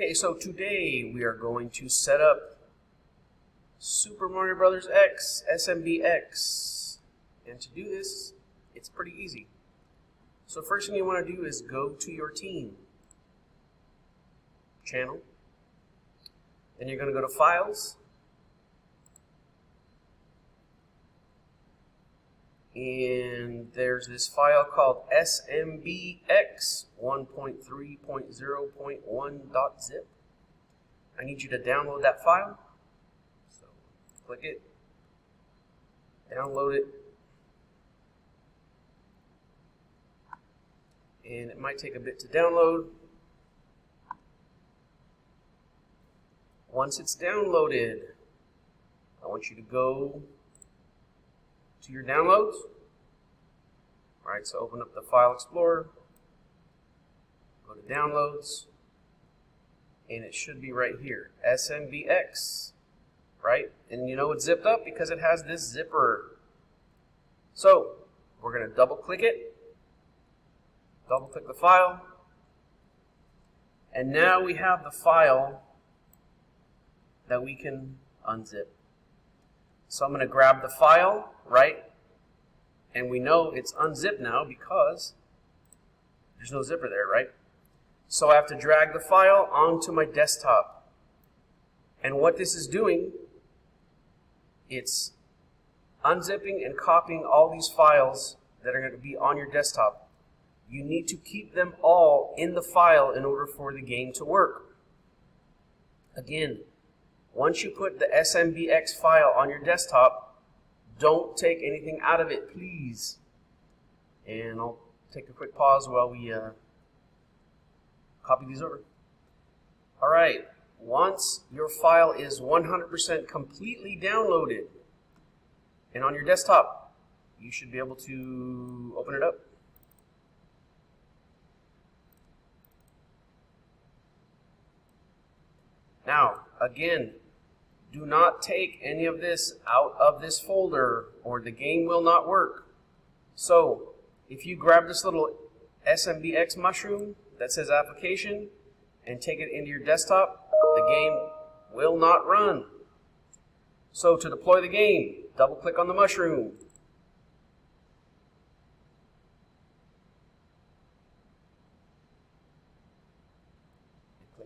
Okay, so today we are going to set up Super Mario Brothers X SMBX. And to do this, it's pretty easy. So first thing you want to do is go to your team channel. Then you're going to go to Files. And there's this file called SMBX 1.3.0.1.zip. I need you to download that file. So click it, download it, and it might take a bit to download. Once it's downloaded, I want you to go to your downloads. All right, so open up the File Explorer, go to Downloads, and it should be right here, SMBX, right? And you know it's zipped up because it has this zipper. So we're going to double click it, double click the file, and now we have the file that we can unzip. So I'm going to grab the file, right? And we know it's unzipped now because there's no zipper there, right? So I have to drag the file onto my desktop. And what this is doing, it's unzipping and copying all these files that are going to be on your desktop. You need to keep them all in the file in order for the game to work. Again, once you put the SMBX file on your desktop, don't take anything out of it, please. And I'll take a quick pause while we uh, copy these over. All right, once your file is 100% completely downloaded and on your desktop, you should be able to open it up. Now, again, do not take any of this out of this folder or the game will not work. So, if you grab this little SMBX mushroom that says application and take it into your desktop, the game will not run. So to deploy the game, double click on the mushroom.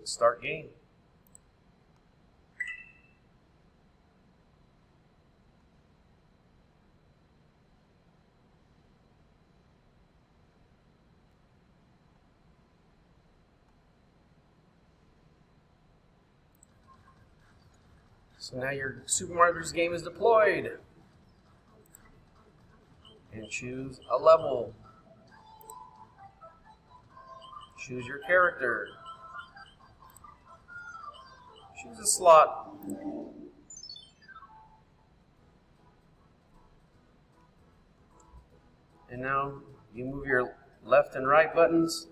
click start game. So now your Super Mario Bros. game is deployed. And choose a level. Choose your character. Choose a slot. And now you move your left and right buttons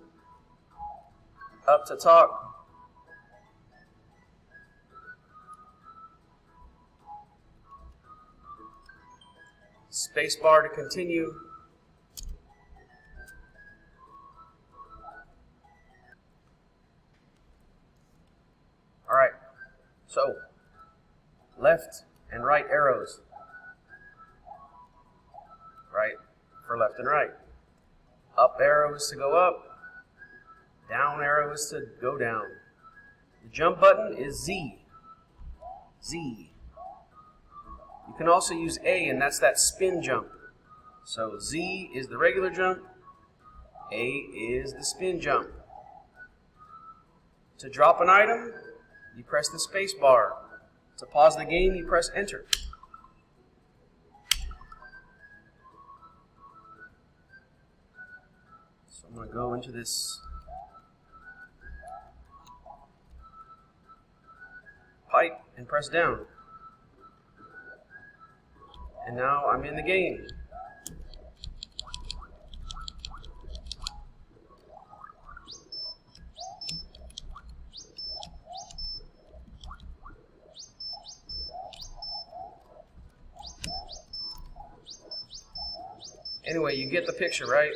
up to talk Spacebar to continue. All right, so left and right arrows. Right for left and right. Up arrow is to go up. Down arrow is to go down. The jump button is Z. Z. Can also use A, and that's that spin jump. So Z is the regular jump, A is the spin jump. To drop an item, you press the space bar. To pause the game, you press enter. So I'm going to go into this pipe and press down. And now I'm in the game. Anyway, you get the picture, right?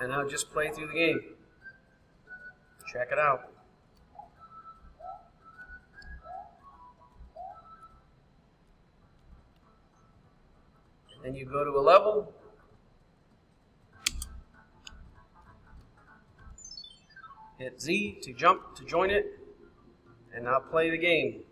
And now just play through the game. Check it out. And you go to a level. Hit Z to jump to join it. And now play the game.